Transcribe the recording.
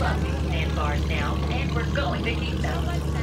bumpy sandbars now, and we're going to keep them.